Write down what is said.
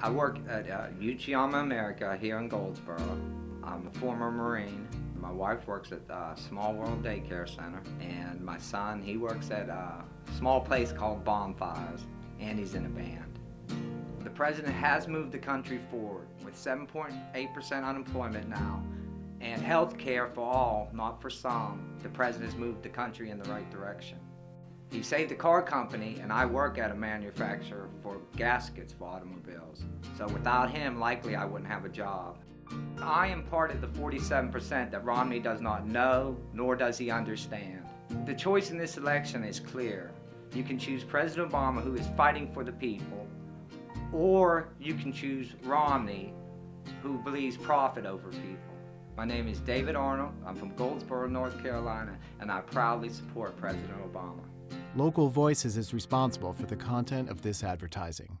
I work at uh, Uchiyama America here in Goldsboro. I'm a former Marine. My wife works at uh, Small World Daycare Center, and my son, he works at a small place called Bonfires, and he's in a band. The president has moved the country forward with 7.8% unemployment now and health care for all, not for some. The president has moved the country in the right direction. He saved a car company, and I work at a manufacturer for gaskets for automobiles. So without him, likely I wouldn't have a job. I am part of the 47% that Romney does not know, nor does he understand. The choice in this election is clear. You can choose President Obama, who is fighting for the people, or you can choose Romney, who believes profit over people. My name is David Arnold. I'm from Goldsboro, North Carolina, and I proudly support President Obama. Local Voices is responsible for the content of this advertising.